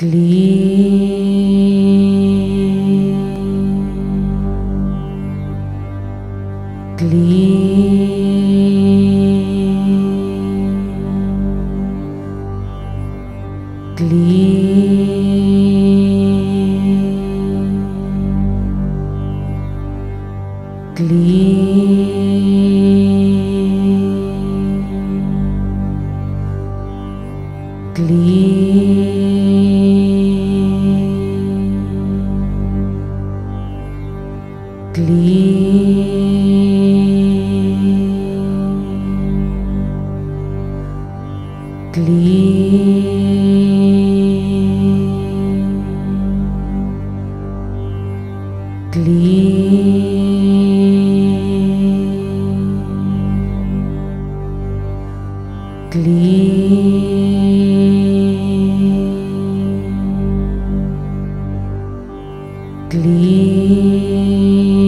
Clean. Clean. Clean. Clean. Clean. clean. Clean. Clean. Clean. Clean.